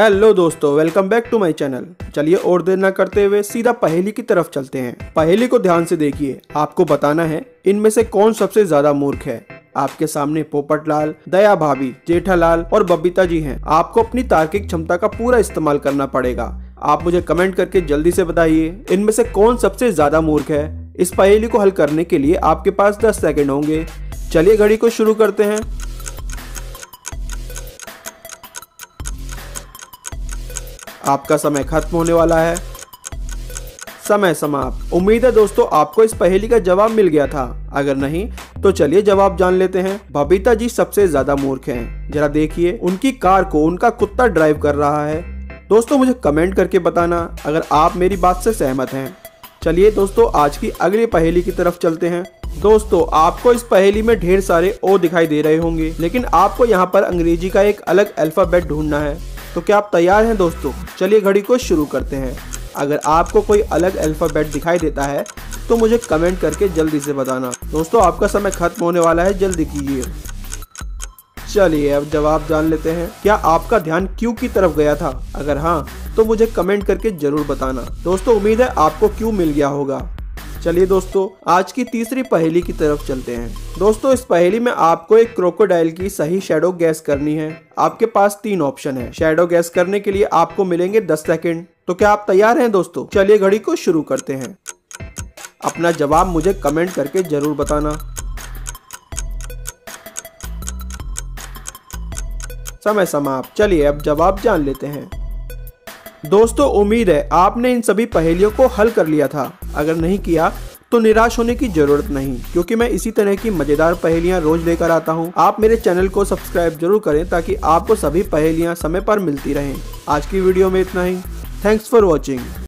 Hello दोस्तों, welcome back to my channel. चलिए और देर न करते हुए सीधा पहेली की तरफ़ चलते हैं। पहेली को ध्यान से देखिए। आपको बताना है, इनमें से कौन सबसे ज़्यादा मूर्ख है? आपके सामने पोपटलाल दया भाभी जेठालाल और बबीता जी हैं। आपको अपनी तार्किक क्षमता का पूरा इस्तेमाल करना पड़ेगा। आप मुझे कमेंट करके जल्दी से बताइए, इनमें से कौन सबसे ज़्यादा मूर्ख है? इस पहेली को हल करने के लिए आपके पास दस सेकेंड होंगे। चलिए घड़ी को शुरू करते हैं। आपका समय खत्म होने वाला है। समय समाप्त। उम्मीद है दोस्तों, आपको इस पहेली का जवाब मिल गया था। अगर नहीं तो चलिए जवाब जान लेते हैं। बबीता जी सबसे ज़्यादा मूर्ख हैं। जरा देखिए, उनकी कार को उनका कुत्ता ड्राइव कर रहा है। दोस्तों, मुझे कमेंट करके बताना, अगर आप मेरी बात से सहमत हैं। चलिए दोस्तों, आज की अगली पहेली की तरफ़ चलते हैं। दोस्तों, आपको इस पहेली में ढेर सारे ओ दिखाई दे रहे होंगे, लेकिन आपको यहाँ पर अंग्रेज़ी का एक अलग अल्फ़ाबेट ढूंढना है। तो क्या आप तैयार हैं दोस्तों? चलिए घड़ी को शुरू करते हैं। अगर आपको कोई अलग अल्फ़ाबेट दिखाई देता है तो मुझे कमेंट करके जल्दी से बताना। दोस्तों, आपका समय खत्म होने वाला है, जल्दी कीजिए। चलिए, अब जवाब जान लेते हैं। क्या आपका ध्यान क्यू की तरफ़ गया था? अगर हाँ तो मुझे कमेंट करके ज़रूर बताना। दोस्तों, उम्मीद है आपको क्यू मिल गया होगा। चलिए दोस्तों, आज की तीसरी पहेली की तरफ़ चलते हैं। दोस्तों, इस पहेली में आपको एक क्रोकोडाइल की सही शेडो गैस करनी है। आपके पास तीन ऑप्शन है। शेडो गैस करने के लिए आपको मिलेंगे दस सेकेंड तो क्या आप तैयार हैं दोस्तों? चलिए घड़ी को शुरू करते हैं। अपना जवाब मुझे कमेंट करके ज़रूर बताना। समय समाप्त। चलिए अब जवाब जान लेते हैं। दोस्तों, उम्मीद है आपने इन सभी पहेलियों को हल कर लिया था। अगर नहीं किया तो निराश होने की ज़रूरत नहीं। क्योंकि मैं इसी तरह की मज़ेदार पहेलियाँ रोज लेकर आता हूँ। आप मेरे चैनल को सब्सक्राइब ज़रूर करें ताकि आपको सभी पहेलियाँ समय पर मिलती रहें। आज की वीडियो में इतना ही। Thanks for watching